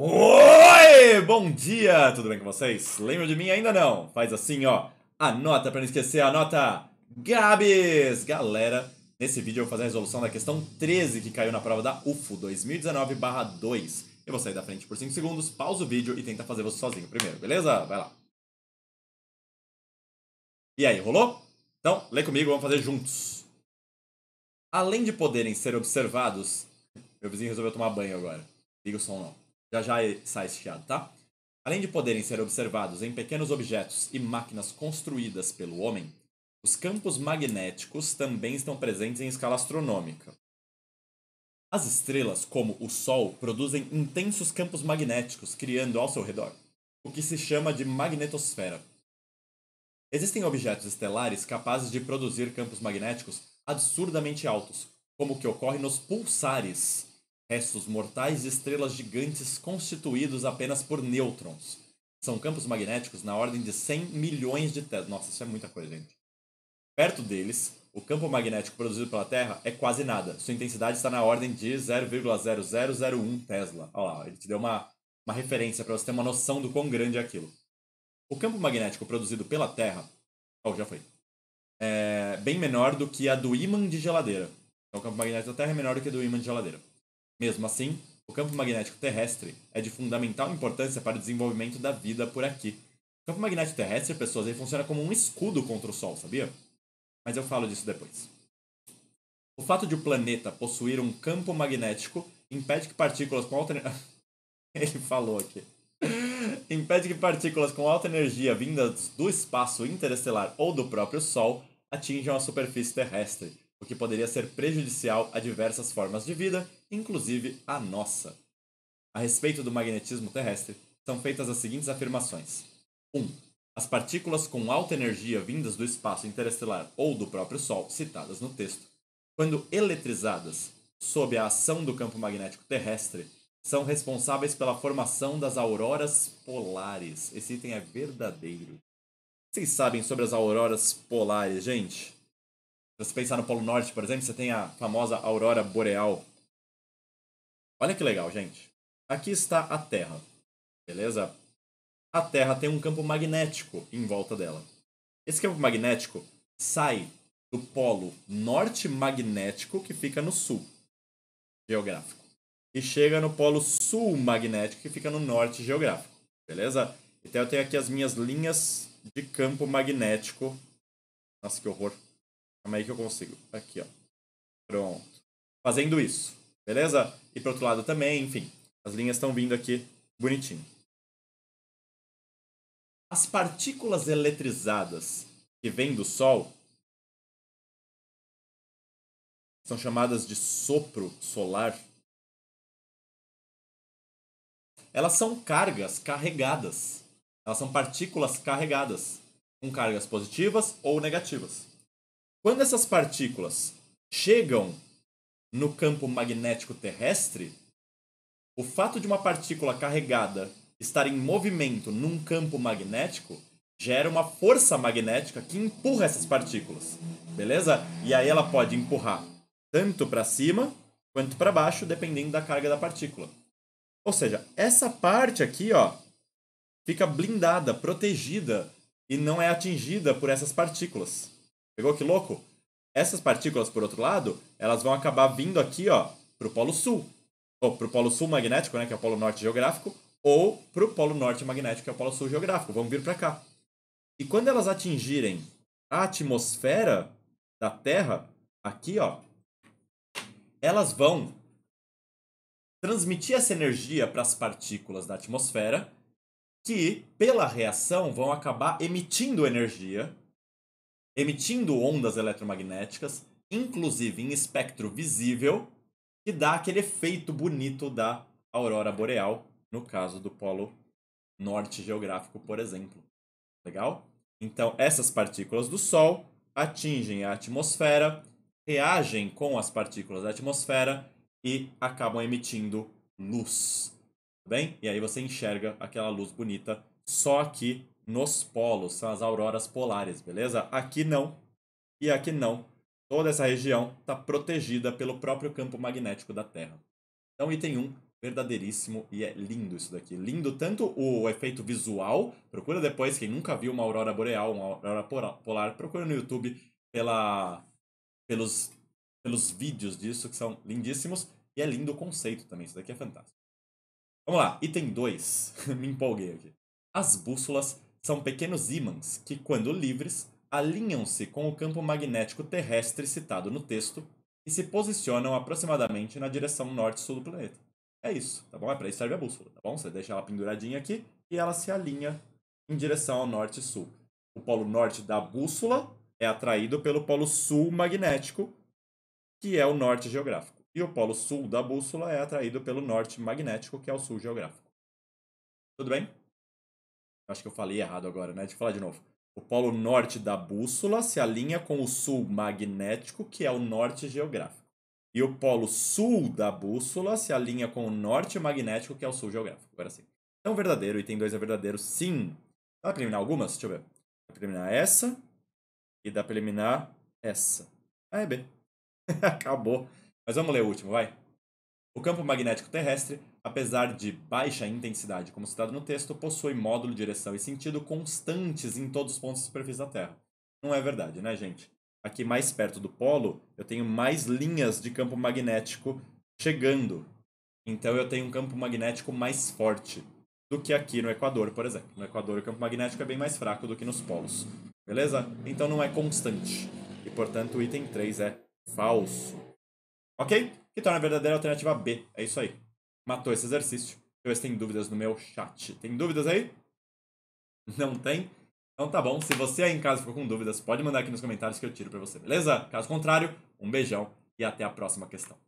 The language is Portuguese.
Oi! Bom dia! Tudo bem com vocês? Lembra de mim? Ainda não? Faz assim, ó. Anota pra não esquecer, anota Gabs! Galera, nesse vídeo eu vou fazer a resolução da questão 13 que caiu na prova da UFO 2019-2. Eu vou sair da frente por 5 segundos, pausa o vídeo e tenta fazer você sozinho primeiro, beleza? Vai lá. E aí, rolou? Então, lê comigo, vamos fazer juntos. Além de poderem ser observados... Meu vizinho resolveu tomar banho agora. Liga o som não. Já já sai esse chiado, tá? Além de poderem ser observados em pequenos objetos e máquinas construídas pelo homem, os campos magnéticos também estão presentes em escala astronômica. As estrelas, como o Sol, produzem intensos campos magnéticos criando ao seu redor, o que se chama de magnetosfera. Existem objetos estelares capazes de produzir campos magnéticos absurdamente altos, como o que ocorre nos pulsares, restos mortais de estrelas gigantes constituídos apenas por nêutrons. São campos magnéticos na ordem de 100 milhões de Tesla. Nossa, isso é muita coisa, gente. Perto deles, o campo magnético produzido pela Terra é quase nada. Sua intensidade está na ordem de 0,0001 Tesla. Olha lá, ele te deu uma, uma referência para você ter uma noção do quão grande é aquilo. O campo magnético produzido pela Terra, oh, já foi, é bem menor do que a do ímã de geladeira. Então, o campo magnético da Terra é menor do que o do ímã de geladeira. Mesmo assim, o campo magnético terrestre é de fundamental importância para o desenvolvimento da vida por aqui. O campo magnético terrestre, pessoas, ele funciona como um escudo contra o Sol, sabia? Mas eu falo disso depois. O fato de o planeta possuir um campo magnético impede que partículas com alta ele falou aqui. impede que partículas com alta energia vindas do espaço interestelar ou do próprio Sol atinjam a superfície terrestre, o que poderia ser prejudicial a diversas formas de vida, inclusive a nossa. A respeito do magnetismo terrestre, são feitas as seguintes afirmações: 1. Um, as partículas com alta energia vindas do espaço interestelar ou do próprio Sol, citadas no texto, quando eletrizadas sob a ação do campo magnético terrestre, são responsáveis pela formação das auroras polares. Esse item é verdadeiro. Vocês sabem sobre as auroras polares, gente? Se você pensar no Polo Norte, por exemplo, você tem a famosa aurora boreal. Olha que legal, gente. Aqui está a Terra, beleza? A Terra tem um campo magnético em volta dela. Esse campo magnético sai do polo norte magnético, que fica no sul geográfico, e chega no polo sul magnético, que fica no norte geográfico, beleza? Então eu tenho aqui as minhas linhas de campo magnético. Nossa, que horror. Calma aí que eu consigo. Aqui, ó. Pronto. Fazendo isso. Beleza? E pro outro lado também, enfim. As linhas estão vindo aqui bonitinho. As partículas eletrizadas que vêm do Sol são chamadas de sopro solar. Elas são cargas carregadas. Elas são partículas carregadas, com cargas positivas ou negativas. Quando essas partículas chegam no campo magnético terrestre, o fato de uma partícula carregada estar em movimento num campo magnético gera uma força magnética que empurra essas partículas, beleza? E aí ela pode empurrar tanto para cima quanto para baixo, dependendo da carga da partícula. Ou seja, essa parte aqui, ó, fica blindada, protegida e não é atingida por essas partículas. Pegou que louco? Essas partículas, por outro lado, elas vão acabar vindo aqui, ó, pro Polo Sul. Ou pro Polo Sul magnético, né, que é o Polo Norte geográfico, ou pro Polo Norte magnético, que é o Polo Sul geográfico. Vão vir para cá. E quando elas atingirem a atmosfera da Terra, aqui, ó, elas vão transmitir essa energia para as partículas da atmosfera, que, pela reação, vão acabar emitindo energia emitindo ondas eletromagnéticas, inclusive em espectro visível, que dá aquele efeito bonito da aurora boreal, no caso do polo norte geográfico, por exemplo. Legal? Então, essas partículas do Sol atingem a atmosfera, reagem com as partículas da atmosfera e acabam emitindo luz. Tá bem? E aí você enxerga aquela luz bonita só aqui nos polos, são as auroras polares, beleza? Aqui não e aqui não. Toda essa região está protegida pelo próprio campo magnético da Terra. Então, item 1, verdadeiríssimo e é lindo isso daqui. Lindo tanto o efeito visual, procura depois, quem nunca viu uma aurora boreal, uma aurora polar, procura no YouTube pela, pelos, pelos vídeos disso, que são lindíssimos, e é lindo o conceito também, isso daqui é fantástico. Vamos lá, item 2, me empolguei aqui. As bússolas são pequenos ímãs que, quando livres, alinham-se com o campo magnético terrestre citado no texto e se posicionam aproximadamente na direção norte-sul do planeta. É isso, tá bom? É para isso serve a bússola, tá bom? Você deixa ela penduradinha aqui e ela se alinha em direção ao norte e sul. O polo norte da bússola é atraído pelo polo sul magnético, que é o norte geográfico. E o polo sul da bússola é atraído pelo norte magnético, que é o sul geográfico. Tudo bem? Acho que eu falei errado agora, né? Deixa eu falar de novo. O polo norte da bússola se alinha com o sul magnético, que é o norte geográfico. E o polo sul da bússola se alinha com o norte magnético, que é o sul geográfico. Agora sim. Então, verdadeiro, item 2 é verdadeiro, sim. Dá pra eliminar algumas? Deixa eu ver. Dá pra eliminar essa. E dá pra eliminar essa. Ah, é B. Acabou. Mas vamos ler o último, vai. O campo magnético terrestre, apesar de baixa intensidade, como citado no texto, possui módulo, direção e sentido constantes em todos os pontos da superfície da Terra. Não é verdade, né, gente? aqui mais perto do polo, eu tenho mais linhas de campo magnético chegando. Então eu tenho um campo magnético mais forte do que aqui no Equador, por exemplo. No Equador o campo magnético é bem mais fraco do que nos polos. Beleza? Então não é constante. E portanto o item 3 é falso. Ok? Que torna a verdadeira alternativa B. É isso aí. Matou esse exercício. Deixa eu ver se tem dúvidas no meu chat. Tem dúvidas aí? Não tem? Então tá bom, se você aí em casa ficou com dúvidas, pode mandar aqui nos comentários que eu tiro pra você, beleza? Caso contrário, um beijão e até a próxima questão.